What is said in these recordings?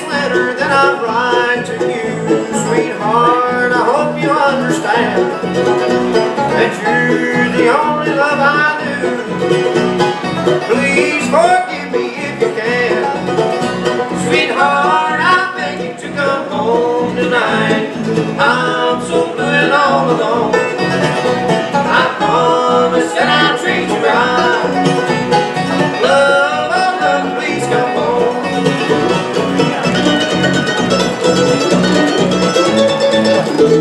this letter that I write to you, sweetheart, I hope you understand that you're the only love I knew. Please forgive me if you can. Sweetheart, I beg you to come home tonight. I'm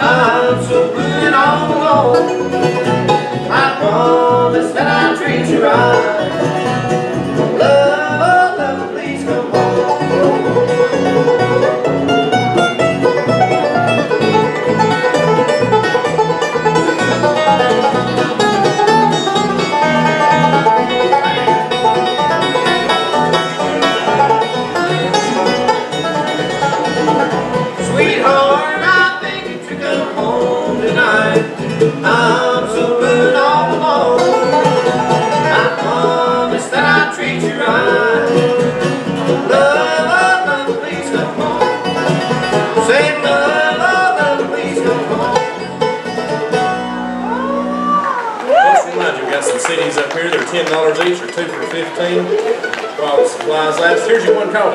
I'm so good all alone. I promise that I'll treat you right. CDs up here. They're $10 each or two for 15 while the supplies last. Here's your one called